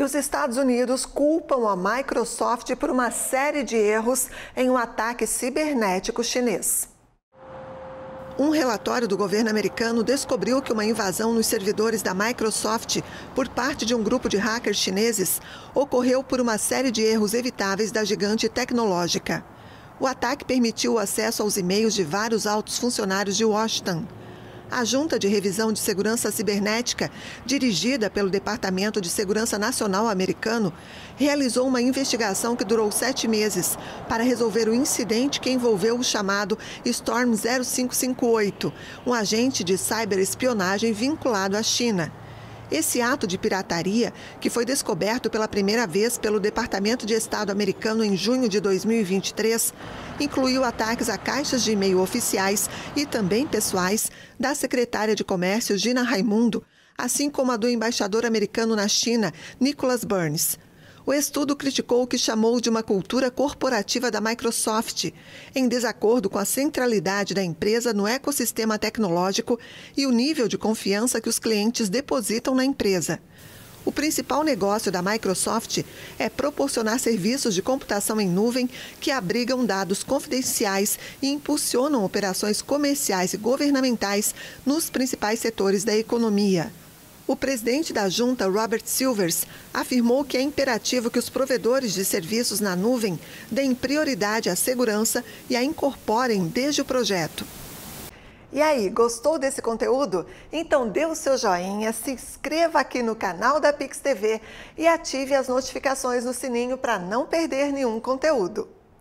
E os Estados Unidos culpam a Microsoft por uma série de erros em um ataque cibernético chinês. Um relatório do governo americano descobriu que uma invasão nos servidores da Microsoft por parte de um grupo de hackers chineses ocorreu por uma série de erros evitáveis da gigante tecnológica. O ataque permitiu o acesso aos e-mails de vários altos funcionários de Washington a Junta de Revisão de Segurança Cibernética, dirigida pelo Departamento de Segurança Nacional americano, realizou uma investigação que durou sete meses para resolver o incidente que envolveu o chamado Storm 0558, um agente de cyberespionagem vinculado à China. Esse ato de pirataria, que foi descoberto pela primeira vez pelo Departamento de Estado americano em junho de 2023, incluiu ataques a caixas de e-mail oficiais e também pessoais da secretária de Comércio Gina Raimundo, assim como a do embaixador americano na China, Nicholas Burns. O estudo criticou o que chamou de uma cultura corporativa da Microsoft, em desacordo com a centralidade da empresa no ecossistema tecnológico e o nível de confiança que os clientes depositam na empresa. O principal negócio da Microsoft é proporcionar serviços de computação em nuvem que abrigam dados confidenciais e impulsionam operações comerciais e governamentais nos principais setores da economia. O presidente da junta, Robert Silvers, afirmou que é imperativo que os provedores de serviços na nuvem deem prioridade à segurança e a incorporem desde o projeto. E aí, gostou desse conteúdo? Então dê o seu joinha, se inscreva aqui no canal da Pix TV e ative as notificações no sininho para não perder nenhum conteúdo.